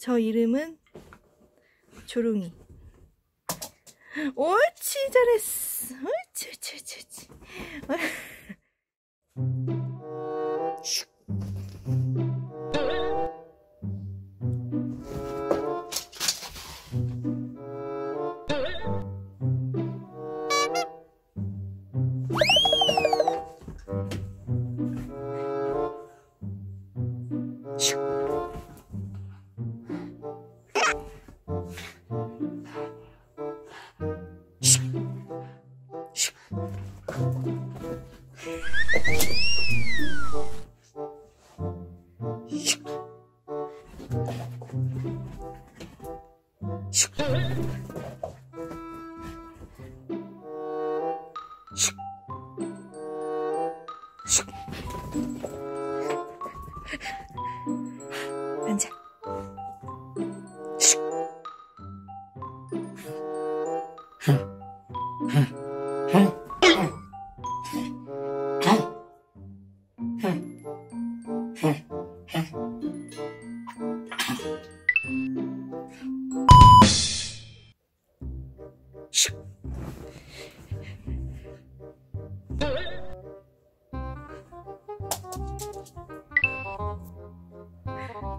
저 이름은 조롱이. 옳지, 잘했어. 옳지, 옳지, 옳지, 옳지. 앉아.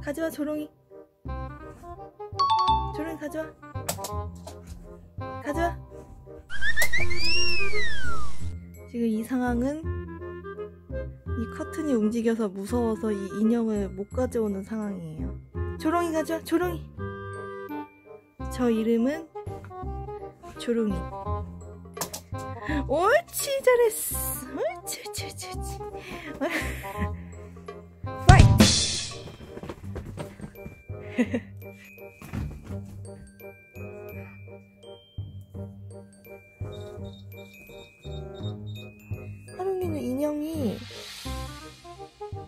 가져와 조롱이. 조롱이 가져와 가져와 지금 이 상황은 이 커튼이 움직여서 무서워서 이 인형을 못 가져오는 상황이에요. 조롱이 가져와 조롱이. 저 이름은 조롱이. 옳지 잘했어. 옳지 옳지 옳지 옳지. fight 하롱이는 인형이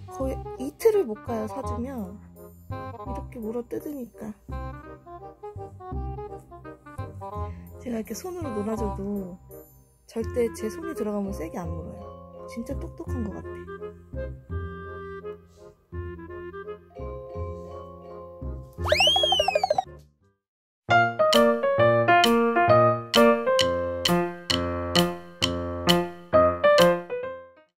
거의 이틀을 못 가요 사주면. 이렇게 물어 뜯으니까. 제가 이렇게 손으로 놀아줘도 절대 제 손이 들어가면 세게 안 물어요. 진짜 똑똑한 것 같아